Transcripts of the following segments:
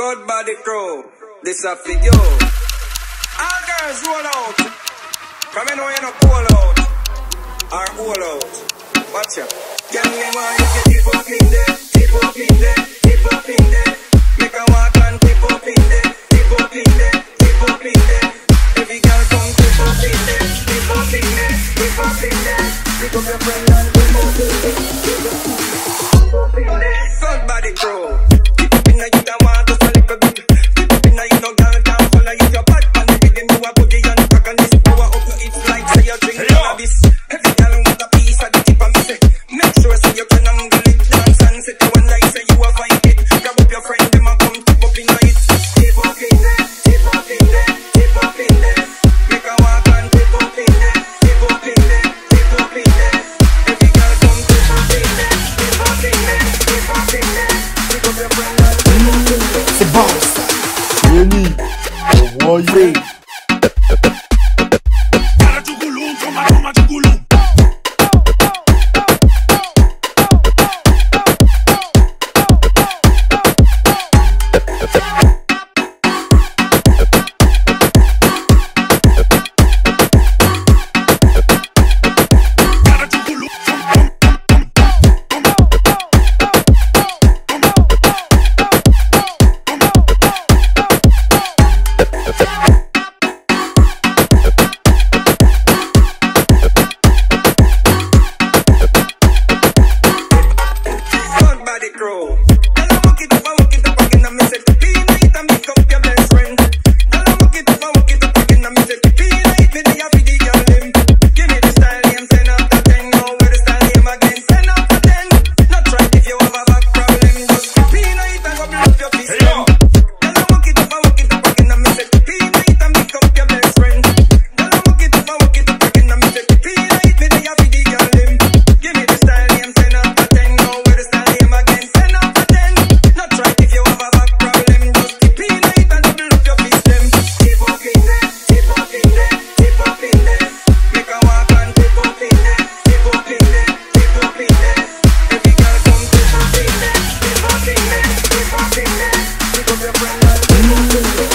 Good body crew, this a for you. All girls roll out. Come in when you no pull out. Or hold out. Watch out. Tell me why you keep up in there, keep up in there, up in there. Make a walk and keep up in there, keep up in there, up in there. Every girl come keep up in there, keep up in there, up in there. Up your friend. please.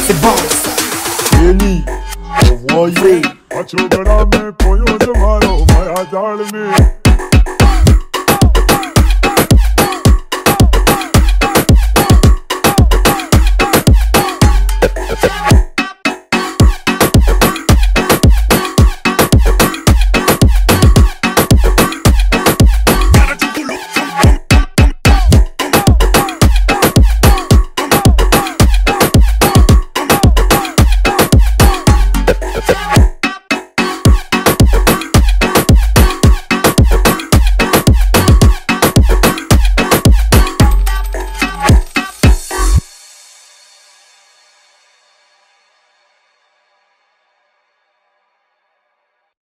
i'm Béni, vous What you gonna make for you tomorrow, my darling